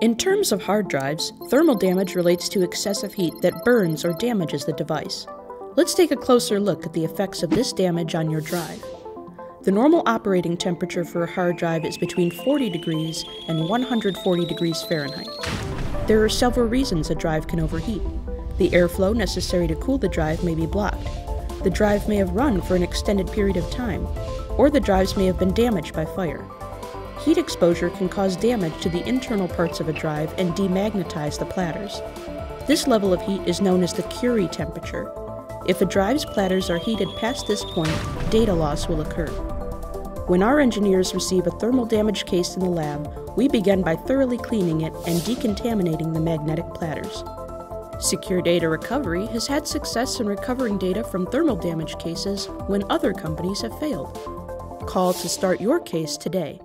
In terms of hard drives, thermal damage relates to excessive heat that burns or damages the device. Let's take a closer look at the effects of this damage on your drive. The normal operating temperature for a hard drive is between 40 degrees and 140 degrees Fahrenheit. There are several reasons a drive can overheat. The airflow necessary to cool the drive may be blocked. The drive may have run for an extended period of time, or the drives may have been damaged by fire. Heat exposure can cause damage to the internal parts of a drive and demagnetize the platters. This level of heat is known as the Curie temperature. If a drive's platters are heated past this point, data loss will occur. When our engineers receive a thermal damage case in the lab, we begin by thoroughly cleaning it and decontaminating the magnetic platters. Secure Data Recovery has had success in recovering data from thermal damage cases when other companies have failed. Call to start your case today.